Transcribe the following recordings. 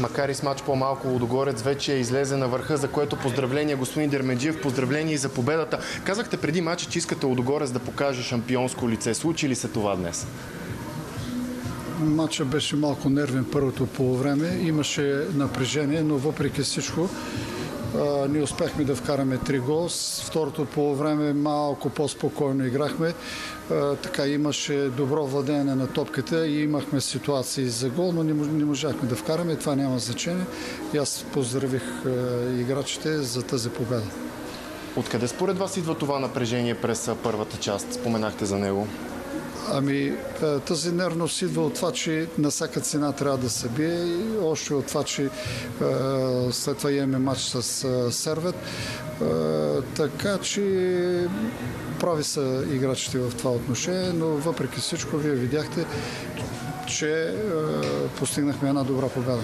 Макар и с мач по-малко, Лудогорец вече е излезе на върха, за което поздравления господин Дермеджиев, поздравления и за победата. Казахте преди мача, че искате Лудогорец да покаже шампионско лице. Случи ли се това днес? Матчът беше малко нервен първото полувреме. Имаше напрежение, но въпреки всичко ние успяхме да вкараме три гол. С второто полувреме малко по-спокойно играхме. Така имаше добро владеене на топката и имахме ситуации за гол, но не, мож- не можахме да вкараме. Това няма значение. И аз поздравих играчите за тази победа. Откъде според вас идва това напрежение през първата част? Споменахте за него. Ами, е, тази нервност идва от това, че на всяка цена трябва да се бие и още от това, че е, след това имаме матч с е, Сервет. Така че прави са играчите в това отношение, но въпреки всичко вие видяхте, че постигнахме една добра победа.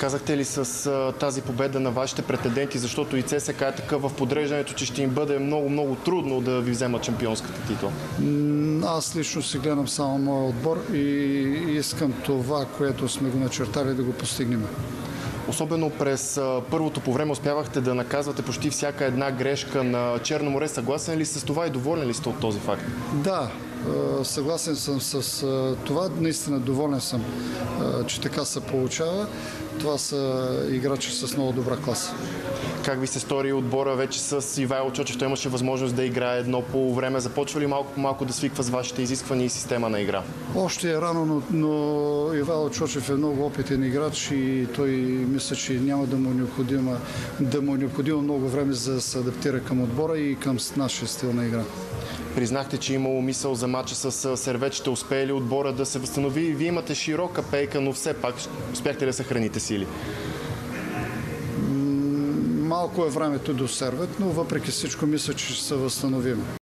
Казахте ли с а, тази победа на вашите претенденти, защото и ЦСКА е такъв в подреждането, че ще им бъде много, много трудно да ви вземат чемпионската титла? Аз лично си гледам само моя отбор и искам това, което сме го начертали, да го постигнем. Особено през първото по време успявахте да наказвате почти всяка една грешка на Черно море. Съгласен ли с това и доволен ли сте от този факт? Да, съгласен съм с това. Наистина доволен съм, че така се получава. Това са играчи с много добра класа. Как ви се стори отбора вече с Ивайло Чочев? Той имаше възможност да играе едно по време. Започва ли малко по малко да свиква с вашите изисквания и система на игра? Още е рано, но, но Ивайло Чочев е много опитен играч и той мисля, че няма да му, е необходимо, да му е необходимо много време за да се адаптира към отбора и към нашия стил на игра. Признахте, че е имало мисъл за мача с Сервет. Ще успее ли отбора да се възстанови? Вие имате широка пейка, но все пак успяхте да съхраните сили. Малко е времето до сервет, но въпреки всичко мисля, че ще се възстановим.